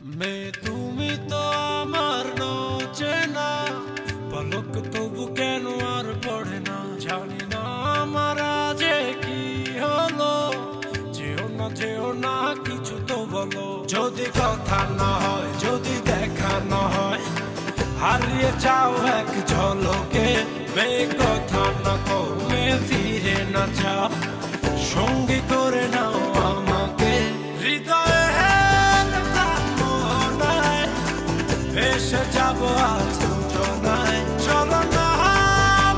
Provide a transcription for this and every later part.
মে তুমি তো আমার চেনা পলক তবু কেন আর পড়ে না? জানি না আমার যে কি হলো, যেও না যেও না, কিছু তো বলো। যদি কথা না হয়, যদি দেখা না হয়, হারিয়ে যাও এক ঝলকে। মে কথা না কমে ফিরে না যাও ভেসে যাব আজ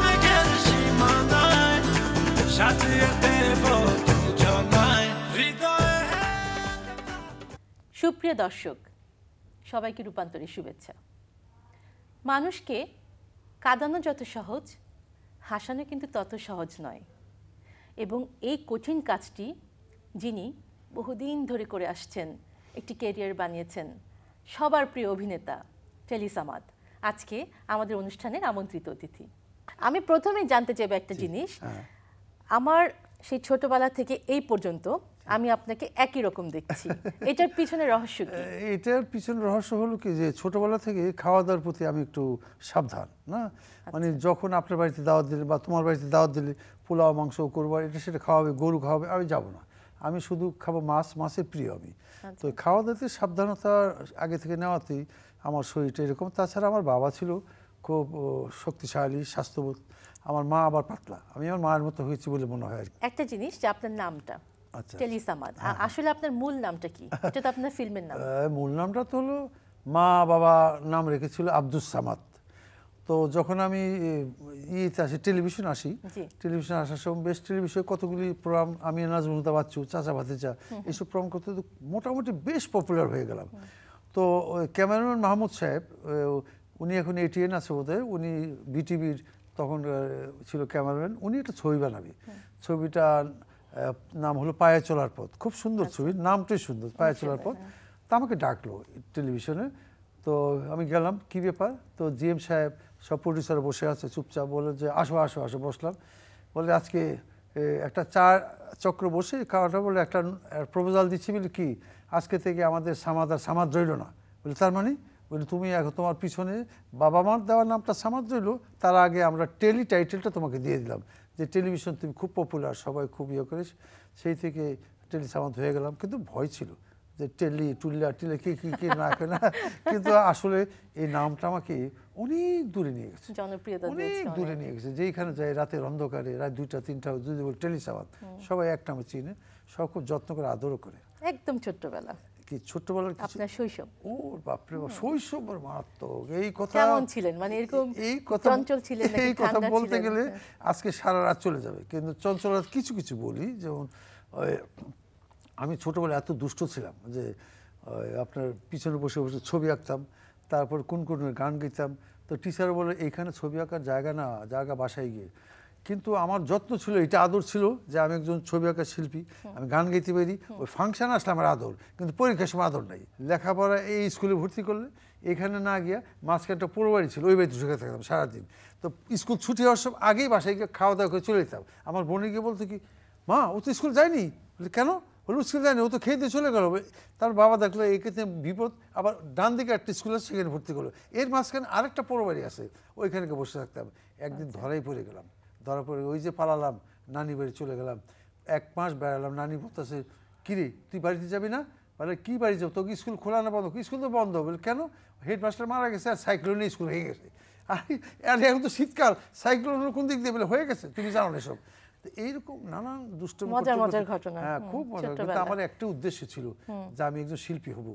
মেঘের সীমানায় সাজিয়ে দেব সুপ্রিয় দর্শক, সবাইকে রূপান্তরে শুভেচ্ছা। মানুষকে কাঁদানো যত সহজ, হাসানো কিন্তু তত সহজ নয়। এবং এই কঠিন কাজটি যিনি বহুদিন ধরে করে আসছেন, একটি ক্যারিয়ার বানিয়েছেন, সবার প্রিয় অভিনেতা টেলিসামাদ আজকে আমাদের অনুষ্ঠানের আমন্ত্রিত অতিথি। আমি প্রথমেই জানতে চাইব একটা জিনিস। আমার সেই ছোটবেলা থেকে এই পর্যন্ত আমি আপনাকে একই রকম দেখছি। এটার পিছনে রহস্য কি? এটার পিছনে রহস্য হলো কি যে ছোটবেলা থেকে খাওয়া দাওয়ার প্রতি আমি একটু সাবধান না? মানে যখন আপনার বাড়িতে দাওয়াত দিলে বা তোমার বাড়িতে দাওয়াত দিলে পোলাও মাংস করব এটা সেটা খাওয়াবে গরু খাওয়াবে আমি যাব না। আমি শুধু খাব মাছ মাছের প্রিয় আমি। তো খাওয়া দাওয়াতে সাবধানতা আগে থেকে নেওয়াতেই আমার শরীরটা এরকম। তাছাড়া আমার বাবা ছিল খুব শক্তিশালী স্বাস্থ্যবোধ। আমার মা আবার পাতলা। আমি আমার মায়ের মতো হয়েছি বলে মনে হয় একটা জিনিস যে আপনার নামটা আচ্ছা। টেলিসামাদ। আ- আসলে আপনার মূল নামটা কি? এটা তো আপনার ফিল্মের নাম। মূল নামটা তো হলো মা বাবা নাম রেখেছিল আব্দুস সামাদ। তো যখন আমি ইয়েতে আসি টেলিভিশন আসি টেলিভিশন আসার সময় বেশ টেলিভিশনে কতগুলি প্রোগ্রাম আমি নাজমুল হুদা বাচ্চু চাচা ভাতিজা এইসব প্রোগ্রাম করতে মোটামুটি বেশ পপুলার হয়ে গেলাম। তো ওই ক্যামেরাম্যান মাহমুদ সাহেব উনি এখন এটিএন আছে বোধহয় উনি বিটিভির তখন ছিল ক্যামেরাম্যান উনি একটা ছবি বানাবি। ছবিটা নাম হলো পায়ে চলার পথ। খুব সুন্দর ছবি নামটাই সুন্দর পায়ে চলার পথ। তা আমাকে ডাকলো টেলিভিশনে তো আমি গেলাম কি ব্যাপার? তো জিএম সাহেব সব প্রডিউসার বসে আছে চুপচাপ বলে যে আসো আসো আসো বসলাম। বলে আজকে একটা চার চক্র বসে খাওয়াটা বলে একটা প্রপোজাল দিচ্ছি বলে কি, আজকে থেকে আমাদের সামাদ আর সামাদ রইল না। বলে, তার মানে? বলে, তুমি এখন তোমার পিছনে বাবা মার দেওয়ার নামটা সামাদ রইল, তার আগে আমরা টেলি টাইটেলটা তোমাকে দিয়ে দিলাম। যে টেলিভিশন তুমি খুব পপুলার সবাই খুব ইয়ে করে সেই থেকে টেলি সামাদ হয়ে গেলাম, কিন্তু ভয় ছিল। যে টেলি টুল্লা টিলে কি কি কি না না কিন্তু আসলে এই নামটা আমাকে অনেক দূরে নিয়ে গেছে। জনপ্রিয়তা অনেক দূরে নিয়ে গেছে। যেইখানে যাই রাতের অন্ধকারে রাত দুইটা তিনটা যদি বল টেলিসাবাদ সবাই এক নামে চিনে সব খুব যত্ন করে আদরও করে। একদম ছোট্টবেলা। কি ছোট্টবেলার কিছু? আপনার শৈশব। ও বাপরে বাপ শৈশব ওর মারাত্মক। এই কথা কেমন ছিলেন? মানে এরকম এই কথা চঞ্চল ছিলেন নাকি এই কথা বলতে গেলে আজকে সারা রাত চলে যাবে। কিন্তু চঞ্চলতা কিছু কিছু বলি। যেমন আমি ছোটবেলায় এত দুষ্ট ছিলাম যে আপনার পিছনে বসে বসে ছবি আঁকতাম তারপর কোন কোন গান গাইতাম। তো টিচার বলে এইখানে ছবি আঁকার জায়গা না জায়গা বাসায় গিয়ে। কিন্তু আমার যত্ন ছিল এটা আদর ছিল যে আমি একজন ছবি আঁকার শিল্পী। আমি গান গাইতে পারি ওই ফাংশন আসলে আমার আদর কিন্তু পরীক্ষার সময় আদর নাই। লেখাপড়া এই স্কুলে ভর্তি করলে এখানে না গিয়া মাঝখানটা পুরো বাড়ি ছিল ওই বাড়িতে ঢুকে থাকতাম সারাদিন। তো স্কুল ছুটি হওয়ার সব আগেই বাসায় গিয়ে খাওয়া দাওয়া করে চলে যেতাম। আমার বোনে গিয়ে বলতো কি মা ও তো স্কুল যায়নি? বলি, কেন? বলে স্কুল যায়নি ও তো খেয়ে দিয়ে চলে গেল। তার বাবা দেখল এক্ষেত্রে বিপদ। আবার ডান দিকে একটা স্কুল আছে সেখানে ভর্তি করল। এর মাঝখানে আরেকটা পড়ো বাড়ি আছে ওইখানে বসে থাকতাম। একদিন ধরাই পড়ে গেলাম। ধরা পড়ে ওই যে পালালাম নানি বাড়ি চলে গেলাম। এক মাস বেড়ালাম নানি বলতেছে কিরে তুই বাড়িতে যাবি না? বলে কি বাড়ি যাব? তোকে স্কুল খোলা না বন্ধ? স্কুল তো বন্ধ? বলে কেন? হেডমাস্টার মারা গেছে আর সাইক্লোনে স্কুল হয়ে গেছে। আরে এখন তো শীতকাল সাইক্লোন কোন দিক দিয়ে? বলে হয়ে গেছে তুমি জানো না এসব। এইরকম নানান দুষ্ট মজার মজার ঘটনা। হ্যাঁ খুব কিন্তু আমার একটা উদ্দেশ্য ছিল যে আমি একজন শিল্পী হব।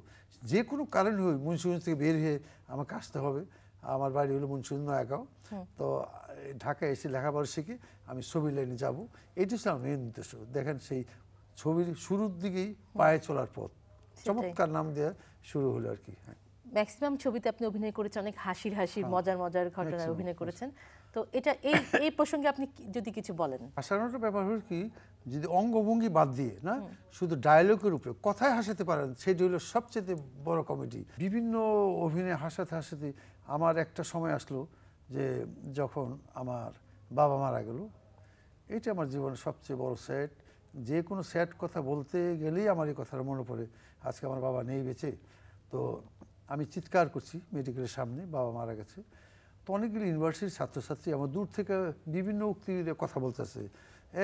যে কোনো কারণে হই মুন্সিগঞ্জ থেকে বের হয়ে আমাকে আসতে হবে। আমার বাড়ি হলো মুন্সিগঞ্জ নয়াগাঁও। তো ঢাকায় এসে লেখাপড়া শিখে আমি ছবি লাইনে যাব। এটি ছিল আমার মেন উদ্দেশ্য। দেখেন সেই ছবির শুরুর দিকেই পায়ে চলার পথ। চমৎকার নাম দেওয়া শুরু হলো আর কি। হ্যাঁ। ম্যাক্সিমাম ছবিতে আপনি অভিনয় করেছেন অনেক হাসির হাসির মজার মজার ঘটনায় অভিনয় করেছেন। তো এটা এই এই প্রসঙ্গে আপনি যদি কিছু বলেন। হাসানোটা ব্যাপার হলো কি যদি অঙ্গভঙ্গি বাদ দিয়ে না? শুধু ডায়লগের উপরে কথায় হাসাতে পারেন সেটি হলো সবচেয়ে বড় কমেডি। বিভিন্ন অভিনয় হাসাতে হাসাতে আমার একটা সময় আসলো যে যখন আমার বাবা মারা গেল এটা আমার জীবনের সবচেয়ে বড় স্যাড। যে কোনো স্যাড কথা বলতে গেলেই আমার এই কথাটা মনে পড়ে আজকে আমার বাবা নেই বেঁচে। তো আমি চিৎকার করছি মেডিকেলের সামনে বাবা মারা গেছে। তো অনেকগুলো ইউনিভার্সিটির ছাত্রছাত্রী আমার দূর থেকে বিভিন্ন উক্তি কথা বলতেছে।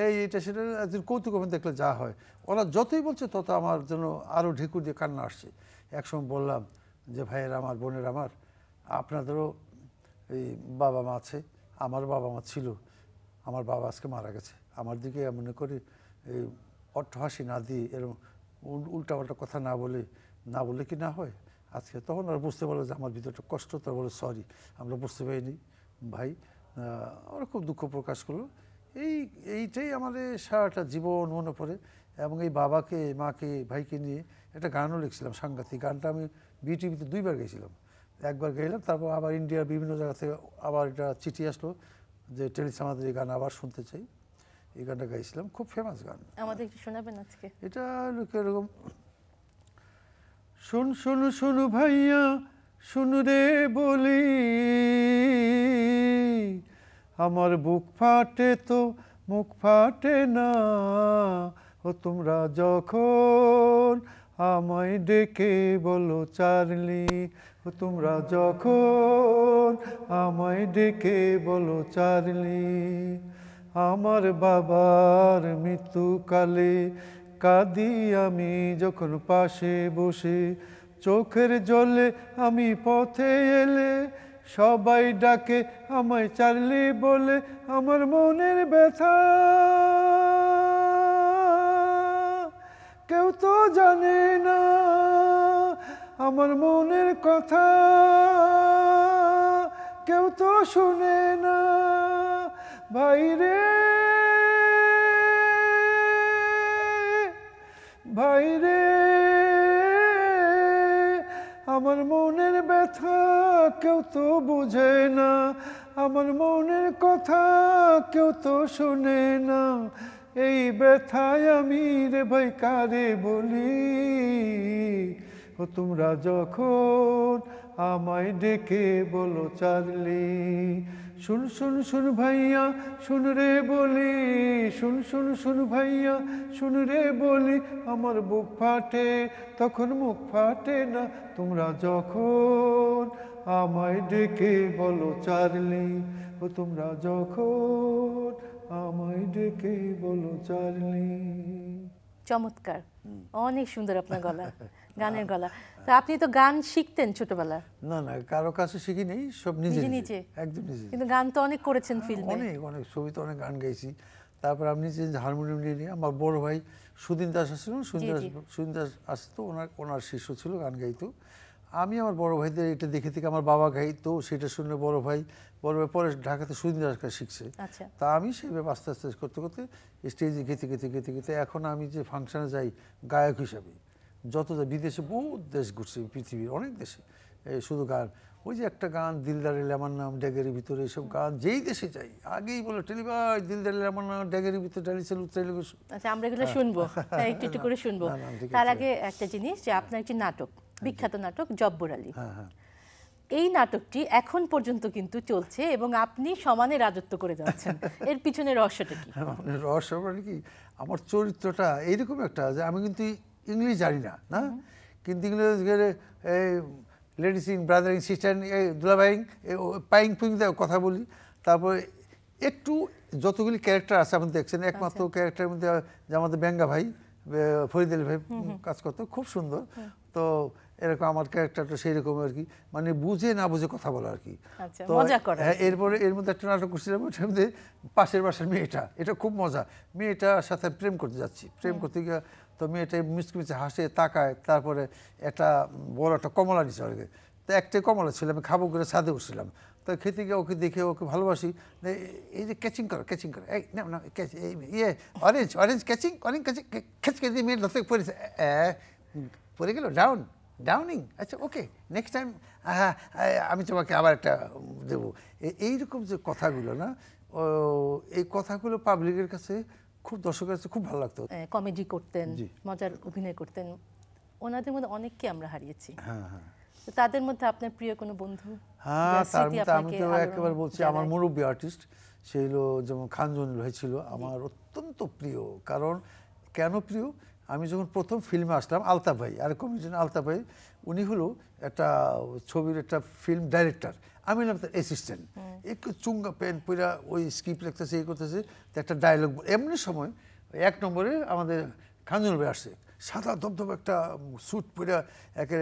এই এটা সেটা কৌতুক আমি দেখলে যা হয়। ওরা যতই বলছে, তত আমার জন্য আরও ঢেকুর দিয়ে কান্না আসছে। একসময় বললাম যে, ভাইয়ের আমার, বোনের আমার, আপনাদেরও এই বাবা মা আছে আমার বাবা মা ছিল, আমার বাবা আজকে মারা গেছে। আমার দিকে মনে করি এই অট্টহাসি না দিয়ে এরকম উল্টাপাল্টা কথা না বলে না বলে কি না হয়? আজকে তখন ওরা বুঝতে পারল যে আমার ভিতরটা কষ্ট তারা বলে সরি আমরা বুঝতে পারিনি ভাই। ওরা খুব দুঃখ প্রকাশ করল। এই এইটাই আমাদের সারাটা জীবন মনে পড়ে এবং এই বাবাকে মাকে ভাইকে নিয়ে একটা গানও লিখছিলাম সাংঘাতিক গানটা আমি বিটিভিতে দুইবার গেছিলাম। একবার গেলাম তারপর আবার ইন্ডিয়ার বিভিন্ন জায়গা থেকে আবার এটা চিঠি আসলো যে টেলিস আমাদের এই গান আবার শুনতে চাই। এই গানটা গাইছিলাম খুব ফেমাস গান। আমাদের একটু শোনাবেন আজকে? এটা হলো এরকম শুন শুন শুন ভাইয়া, শুন রে বলি। আমার বুক ফাটে তো, মুখ ফাটে না। ও তোমরা যখন আমায় ডেকে বলো চার্লি, ও তোমরা যখন আমায় ডেকে বলো চার্লি, আমার বাবার মৃত্যুকালে কাঁদি আমি যখন পাশে বসে, চোখের জলে আমি পথে এলে, সবাই ডাকে আমায় চার্লি বলে, আমার মনের ব্যথা। কেউ তো জানে না আমার মনের কথা, কেউ তো শুনে না, ভাই রে ভাই রে আমার মনের ব্যথা কেউ তো বুঝে না, আমার মনের কথা কেউ তো শোনে না, এই ব্যথায় আমি রে ভাই কারে বলি? ও তোমরা যখন আমায় ডেকে বলো, চার্লি শুন শুন শুন ভাইয়া শুন রে বলি শুন শুন শুন ভাইয়া শুন রে বলি আমার বুক ফাটে তখন মুখ ফাটে না তোমরা যখন। আমায় ডেকে বলো চার্লি ও তোমরা যখন। আমায় ডেকে বলো চার্লি। চমৎকার। অনেক সুন্দর আপনার গলা গানের গলা। তো আপনি তো গান শিখতেন ছোটবেলা না না কারও কাছে শিখি নেই সব নিজে নিজে? একদম নিজে কিন্তু গান তো অনেক করেছেন ফিল্মে অনেক অনেক ছবিতে অনেক গান গাইছি। তারপর আমি নিজে হারমোনিয়াম নিয়ে নিয়ে আমার বড় ভাই সুদিন দাস আসছিল সুদিন দাস। সুদিন দাস আসতো ওনার ওনার শিষ্য ছিল গান গাইতো। আমি আমার বড় ভাইদের এটা দেখে থেকে আমার বাবা গাইতো সেটা শুনে বড় ভাই বড় ভাই পরে ঢাকাতে সুদিন দাস কাছে শিখছে। আচ্ছা। তা আমি সেইভাবে আস্তে আস্তে করতে করতে স্টেজে গেতে গেতে গেতে গেতে এখন আমি যে ফাংশনে যাই গায়ক হিসাবে যত যা বিদেশে বহু দেশ ঘুরছি পৃথিবীর অনেক দেশে। শুধু গান। ওই যে একটা গান দিলদারে আমার নাম ড্যাগের ভিতরে এইসব গান যেই দেশে যাই আগেই বলে টেলিভাই দিলদারে আমার নাম ড্যাগের ভিতরে ডালি চালু তেলুগু আচ্ছা আমরা এগুলো শুনব। হ্যাঁ, একটু একটু করে শুনব। তার আগে একটা জিনিস যে আপনার একটি নাটক বিখ্যাত নাটক জব্বর আলী। হ্যাঁ হ্যাঁ। এই নাটকটি এখন পর্যন্ত কিন্তু চলছে এবং আপনি সমানে রাজত্ব করে যাচ্ছেন। এর পিছনে রহস্যটা কি? মানে রহস্য মানে কি? আমার চরিত্রটা এইরকম একটা যে আমি কিন্তু ইংলিশ জানি না না? কিন্তু ইংলিশ এই ladies in brother in sister এই দুলাবাইং পাইং পুইং কথা বলি। তারপরে একটু যতগুলি ক্যারেক্টার আছে আপনি দেখছেন একমাত্র ক্যারেক্টারের মধ্যে যে আমাদের বেঙ্গা ভাই বে- ফরিদ আলী ভাই কাজ করতো খুব সুন্দর। তো এরকম আমার ক্যারেক্টারটা সেই রকম আর কি। মানে বুঝে না বুঝে কথা বলা আর কি। আচ্ছা, তো হ্যাঁ, এরপরে এর মধ্যে একটা নাটক করছিলাম ওটার মধ্যে পাশের বাসার মেয়েটা এটা খুব মজা। মেয়েটার সাথে প্রেম করতে যাচ্ছি। প্রেম করতে গিয়ে তো মেয়েটা মিচকি মিচকি হাসে, তাকায়, তারপরে একটা বড় একটা কমলা নিচ্ছে ওকে তো একটাই কমলা ছিল, আমি খাব করে ছাদে উঠছিলাম। তো খেতে গিয়ে ওকে দেখে ওকে ভালোবাসি। এই- যে ক্যাচিং করো ক্যাচিং করো। এই না না ইয়ে orange orange catching orange catching খেচ খেতে মেয়ের ধরতে পড়েছে পড়ে গেল ডাউন ডাউনিং আচ্ছা ওকে নেক্সট টাইম হ্যাঁ আমি তোমাকে আবার একটা দেবো। এইরকম যে কথাগুলো না এই কথাগুলো পাবলিকের কাছে খুব দর্শকের কাছে খুব ভালো লাগতো। কমেডি করতেন। মজার অভিনয় করতেন। ওনাদের মধ্যে অনেককে আমরা হারিয়েছি। হ্যাঁ হ্যাঁ। তাদের মধ্যে আপনার প্রিয় কোনো বন্ধু? হ্যাঁ তার মধ্যে আমি তো একেবারে বলছি আমার? মুরব্বী আর্টিস্ট সেই হলো যেমন খানজন ভাই ছিল আমার অত্যন্ত প্রিয়। কারণ কেন প্রিয়? আমি যখন প্রথম ফিল্মে আসলাম আলতা ভাই আর কমিশন আলতা ভাই উনি হলো একটা ছবির একটা ফিল্ম ডাইরেক্টর আমি হলাম তার অ্যাসিস্ট্যান্ট একটু চুঙ্গা পেন পুরা ওই স্ক্রিপ্ট লিখতেছে এই করতেছে, তো একটা ডায়লগ এমনি সময় এক নম্বরে আমাদের খাঞ্জুল ভাই আসছে, সাদা ধবধব একটা স্যুট পুরা একে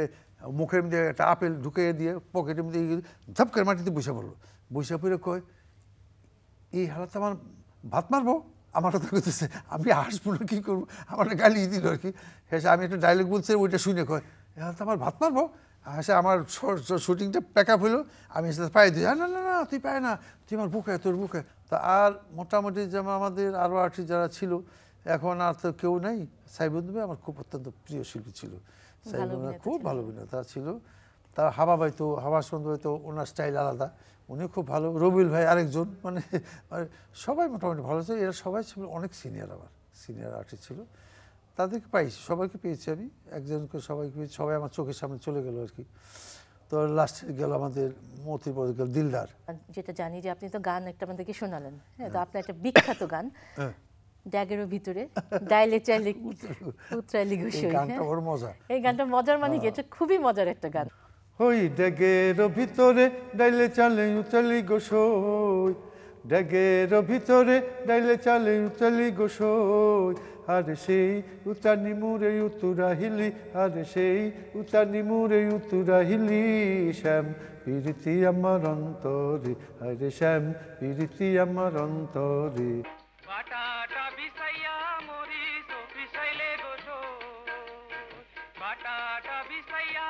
মুখের মধ্যে একটা আপেল ঢুকে দিয়ে পকেটের মধ্যে ধাপ করে মাটিতে বসে পড়ল। বসে পড়ে কয়, এই হালাতে আমার ভাত মারবো? আমার কথা করতেছে আমি হাসবো না, কী করব? আমার গালি দিল আর কি। হ্যাঁ আমি একটা ডায়লগ বলছে, ওইটা শুনে কয়, এই হালাতে আমার ভাত মারবো? হ্যাঁ আমার শুটিংটা প্যাক আপ হলো আমি সাথে পায়ে দিই। না না না তুই পায় না তুই আমার বুকে তোর বুকে। তা আর মোটামুটি যেমন আমাদের আরও আর্টিস্ট যারা ছিল এখন আর তো কেউ নেই। সাইবুদ্দিন ভাই আমার খুব অত্যন্ত প্রিয় শিল্পী ছিল। সাইবুদ্দিন ভাই খুব। ভালো অভিনেতা ছিল। তার হাবা ভাই তো হাবা সুন্দর তো ওনার স্টাইল আলাদা। উনি খুব ভালো। রবিউল ভাই আরেকজন মানে মানে সবাই মোটামুটি ভালো ছিল। এরা সবাই ছিল অনেক সিনিয়র আমার সিনিয়র আর্টিস্ট ছিল। তাদেরকে পাইছি সবাইকে পেয়েছি আমি। একজনকে সবাইকে পেয়েছি সবাই আমার চোখের সামনে চলে গেল আর কি তো লাস্টে গেল আমাদের মতির পরে গেল দিলদার। যেটা জানি যে আপনি তো গান একটা আমাদেরকে শোনালেন। হ্যাঁ তো আপনার একটা বিখ্যাত গান হ্যাঁ। ড্যাগেরও ভিতরে ডাইলে চাইলে উত্রাইলি ঘুষই গানটা বড় মজা। এই গানটা মজার মানে কি? এটা খুবই মজার একটা গান। ওই ড্যাগের ভিতরে ডাইলে চালে উচালি গোসই ড্যাগের ভিতরে ডাইলে চালে উচালি গোসই আর সেই উতানি মুরে উতুরাহিলি, আর সেই উতানি মুরে উতুরাহিলি, শ্যাম প্রীতি আমার অন্তরে, আরে শ্যাম প্রীতি আমার অন্তরে। বাটাটা বিছাইয়া মরিস পিছাইলে গোসো বাটাটা বিছাইয়া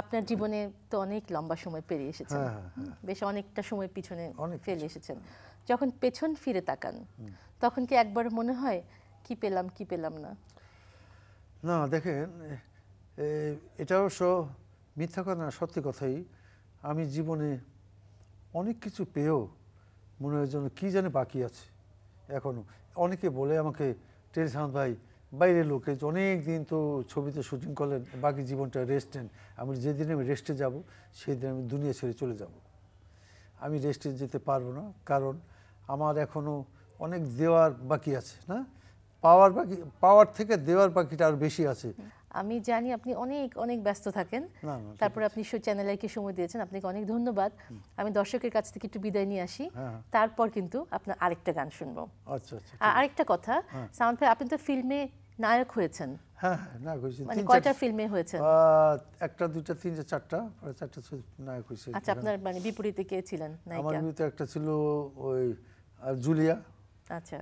আপনার জীবনে তো অনেক লম্বা সময় পেরিয়ে এসেছেন। হ্যাঁ, হ্যাঁ, বেশ অনেকটা সময় পিছনে অনেক ফেলে এসেছেন। যখন পেছন ফিরে তাকান তখন কি একবার মনে হয় কি পেলাম কি পেলাম না না দেখেন এটা অবশ্য মিথ্যা কথা না সত্যি কথাই। আমি জীবনে অনেক কিছু পেয়েও মনে হয় যেন কী জানে বাকি আছে এখনও অনেকে বলে আমাকে আহমদ ভাই বাইরের লোকে অনেক দিন তো ছবিতে শুটিং করলেন, বাকি জীবনটা রেস্ট নেন। আমি যেদিন আমি রেস্টে যাব, সেই দিন আমি দুনিয়া ছেড়ে চলে যাব। আমি রেস্টে যেতে পারব না, কারণ আমার এখনও অনেক দেওয়ার বাকি আছে, না? পাওয়ার বাকি, পাওয়ার থেকে দেওয়ার বাকিটা আর বেশি আছে। আমি জানি আপনি অনেক অনেক ব্যস্ত থাকেন। তারপরে আপনি শো চ্যানেলকে সময় দিয়েছেন আপনাকে অনেক ধন্যবাদ। আমি দর্শকের কাছ থেকে একটু বিদায় নিয়ে আসি। হ্যাঁ। তারপর কিন্তু আপনার আরেকটা গান শুনব। আচ্ছা আচ্ছা আর আরেকটা কথা সাউন্ড ভাই আপনি তো ফিল্মে নায়ক হয়েছেন। হ্যাঁ হ্যাঁ নায়ক হয়েছে। মানে কয়টা ফিল্মে হয়েছেন? আহ, একটা দুইটা তিনটা চারটা চারটা নায়ক হয়েছে আচ্ছা আপনার মানে বিপরীতে কে ছিলেন আমার নায়িকা ভিতরে একটা ছিল ওই জুলিয়া। আচ্ছা।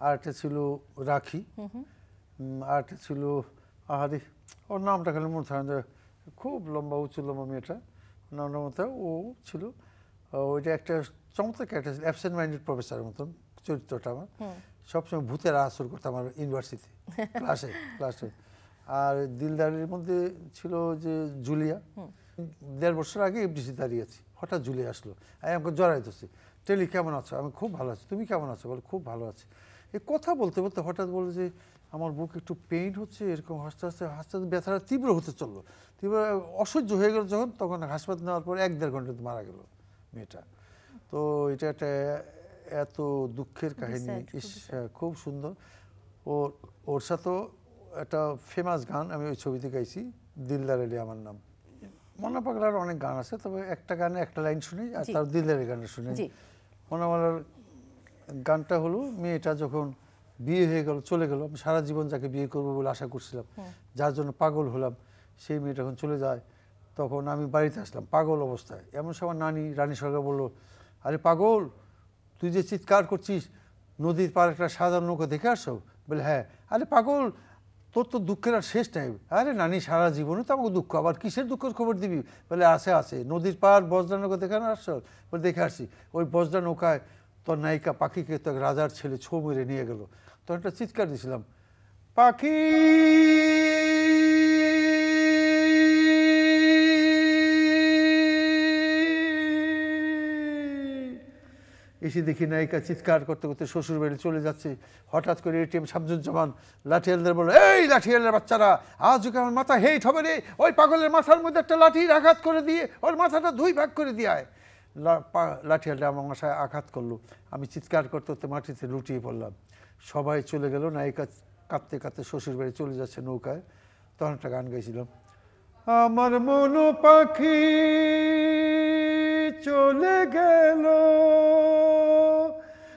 আর একটা ছিল রাখি। আর একটা ছিল আহারি ওর নামটা খালি মনে থাকে খুব লম্বা উঁচু লম্বা মেয়েটা। নামটা মতো ও ছিল ওইটা একটা চমৎকার ক্যারেক্টার ছিল অ্যাবসেন্ট মাইন্ডেড প্রফেসরের মতন চরিত্রটা আমার। সবসময় ভূতের আসর করতাম আমার ইউনিভার্সিটি ক্লাসে ক্লাসে আর দিলদারের মধ্যে ছিল যে জুলিয়া। দেড় বছর আগে এফডিসি দাঁড়িয়ে আছি হঠাৎ জুলিয়া আসলো। আমি আমাকে জড়াই ধরছি টেলি কেমন আছো? আমি খুব ভালো আছি। তুমি কেমন আছো? বলে খুব ভালো আছি। এই কথা বলতে বলতে হঠাৎ বলে যে আমার বুক একটু পেইন হচ্ছে এরকম হাসতে হাসতে হাসতে হাসতে ব্যথাটা তীব্র হতে চলল। তীব্র অসহ্য হয়ে গেল যখন তখন হাসপাতাল নেওয়ার পর এক দেড় ঘণ্টা মারা গেল মেয়েটা। তো এটা একটা এত দুঃখের কাহিনী হ্যাঁ, খুব সুন্দর। ওর ওর সাথেও একটা ফেমাস গান আমি ওই ছবিতে গাইছি দিলদার আলী আমার নাম। মনা পাগলার অনেক গান আছে তবে একটা গানে একটা লাইন শুনি আর। তার দিলদারের গানটা শুনি। মনা পাগলার গানটা হলো মেয়েটা যখন বিয়ে হয়ে গেল চলে গেল আমি সারা জীবন যাকে বিয়ে করব বলে আশা করছিলাম যার জন্য পাগল হলাম সেই মেয়েটা যখন চলে যায় তখন আমি বাড়িতে আসলাম পাগল অবস্থায়। এমন সময় নানি রানী সরকার বলল আরে পাগল তুই যে চিৎকার করছিস নদীর পার একটা সাদা নৌকা দেখে আসো বলে হ্যাঁ। আরে পাগল তোর তো দুঃখের আর শেষ নাই। আরে নানি সারা জীবনে তো আমাকে দুঃখ আবার কিসের দুঃখের খবর দিবি? বলে আছে আছে। নদীর পার বজরা নৌকা দেখে না আসছো? বলে দেখে আসছি। ওই বজরা নৌকায় তোর নায়িকা পাখিকে তো রাজার ছেলে ছো মেরে নিয়ে গেল। তখন একটা চিৎকার দিয়েছিলাম পাখি, এসে দেখি নায়িকা চিৎকার করতে করতে শ্বশুর বাড়ি চলে যাচ্ছে। হঠাৎ করে এটিএম শামসুজ্জামান লাঠিয়ালদের বলল এই লাঠিয়ালের বাচ্চারা আজ ওকে আমার মাথা হেট হবে রে? ওই পাগলের মাথার মধ্যে একটা লাঠির আঘাত করে দিয়ে, ওর মাথাটা দুই ভাগ করে দিয়ে আয়। লা- পা- লাঠিয়ালটা আমার মাথায় আঘাত করল। আমি চিৎকার করতে করতে মাটিতে লুটিয়ে পড়লাম। সবাই চলে গেল, নায়িকা কাঁদতে কাঁদতে শ্বশুর বাড়ি চলে যাচ্ছে নৌকায়। তখন একটা গান গাইছিলাম, আমার মনো পাখি চলে গেল,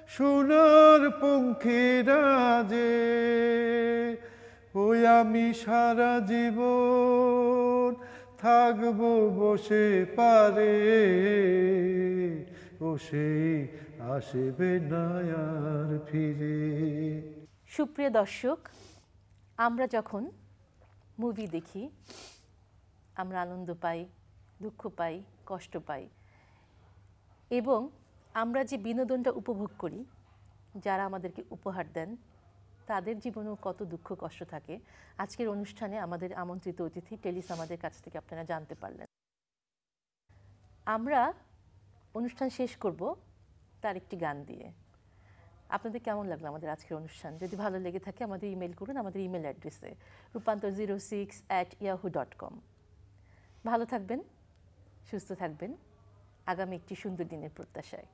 সোনার পঙ্খী রাজে, ওই আমি সারা জীবন থাকব বসে পারে ও সেই আসবে না আর ফিরে। সুপ্রিয় দর্শক, আমরা যখন মুভি দেখি, আমরা আনন্দ পাই, দুঃখ পাই, কষ্ট পাই, এবং আমরা যে বিনোদনটা উপভোগ করি, যারা আমাদেরকে উপহার দেন তাদের জীবনেও কত দুঃখ, কষ্ট থাকে। আজকের অনুষ্ঠানে আমাদের আমন্ত্রিত অতিথি টেলিস আমাদের কাছ থেকে আপনারা জানতে পারলেন। আমরা অনুষ্ঠান শেষ করব তার একটি গান দিয়ে। আপনাদের কেমন লাগল আমাদের আজকের অনুষ্ঠান? যদি ভালো লেগে থাকে আমাদের ইমেল করুন, আমাদের ইমেল অ্যাড্রেসে রূপান্তর zero six at Yahoo dot com. ভালো থাকবেন, সুস্থ থাকবেন। আগামী একটি সুন্দর দিনের প্রত্যাশায়।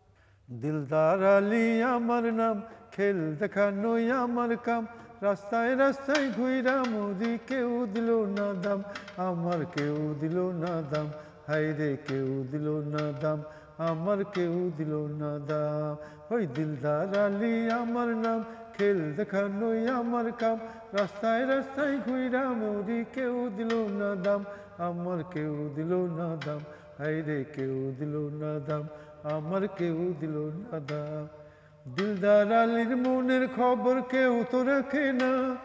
দিলদার আলী, আমার নাম। খেল দেখানোই আমার কাম। রাস্তায় রাস্তায় ঘুইরা মুদি কেউ দিল না দাম। আমার কেউ দিল না দাম। হাই রে, কেউ দিল না দাম। আমার কেউ দিল না দাম। ওই দিলদার আলী, আমার নাম। খেল দেখানোই আমার কাম। রাস্তায় রাস্তায় ঘুইরা মুদি কেউ দিল না দাম। আমার কেউ দিল না দাম। হাই রে, কেউ দিল না দাম। আমার কেউ দিল দাম দিলদার আলীর মনের খবর কেউ তো রাখে না।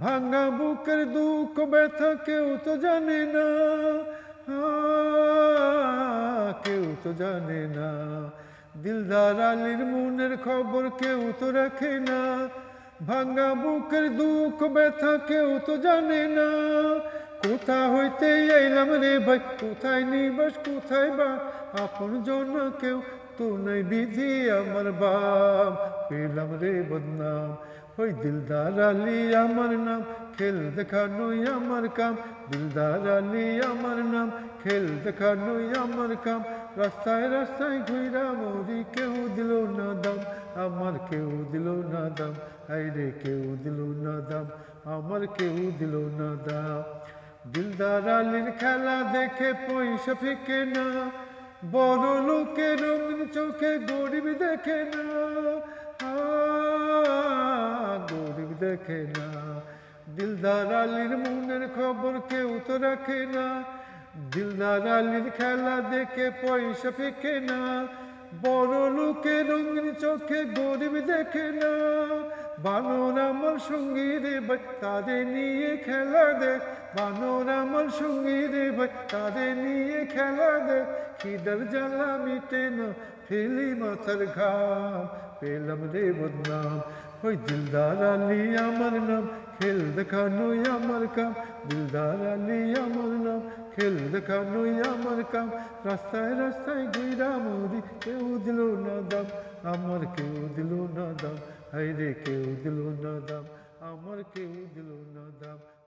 ভাঙা বুকের দুঃখ, ব্যথা কেউ তো জানে না। কেউ তো জানে না। দিলদার আলীর মনের খবর কেউ তো রাখে না। ভাঙা বুকের দুঃখ, ব্যথা কেউ তো জানে না। কোথা হইতে এলাম রে ভাই? কোথায় নিবাস, কোথায় বা? আপন জন কেউ তো নাই বিধি আমার বাপ। পেলাম রে বদনাম, ওই দিলদার আলী আমার নাম। খেল দেখানোই আমার কাম, দিলদার আলী আমার নাম। খেল দেখানোই আমার কাম, রাস্তায় রাস্তায় ঘুইরা মরি কেউ দিল না দাম। আমার কেউ দিল না দাম আইরে কেউ দিল না দাম। আমার কেউ দিল না দাম। দিলদার আলীর খেলা দেখে পয়সা ফেকে না, বড় লোকের রঙিন চোখে গরিব দেখে না। গরিব দেখে না। দিলদার আলীর মনের খবর কেউ তো রাখে না। দিলদার আলীর খেলা দেখে পয়সা ফেকে না বড় লোকে রঙিন চোখে গরিব দেখে না। বানর আমার সঙ্গী রে ভাই তাদের নিয়ে খেলা দেখ। বানর আমার সঙ্গী রে ভাই তাদের নিয়ে খেলা দেখ। খিদার জ্বালা মিটে না, ফেলি মাথার ঘাম। পেলাম রে বদনাম, ওই দিলদার আলী আমার নাম। খেল দেখানোই আমার কাম, দিলদার আলী আমার নাম। খেল দেখানোই আমার কাম। রাস্তায় রাস্তায় ঘুরা মরি কেউ দিল না দাম। আমার কেউ দিল না দাম। হাই রে কেউ দিল না দাম। আমার কেউ দিল না দাম।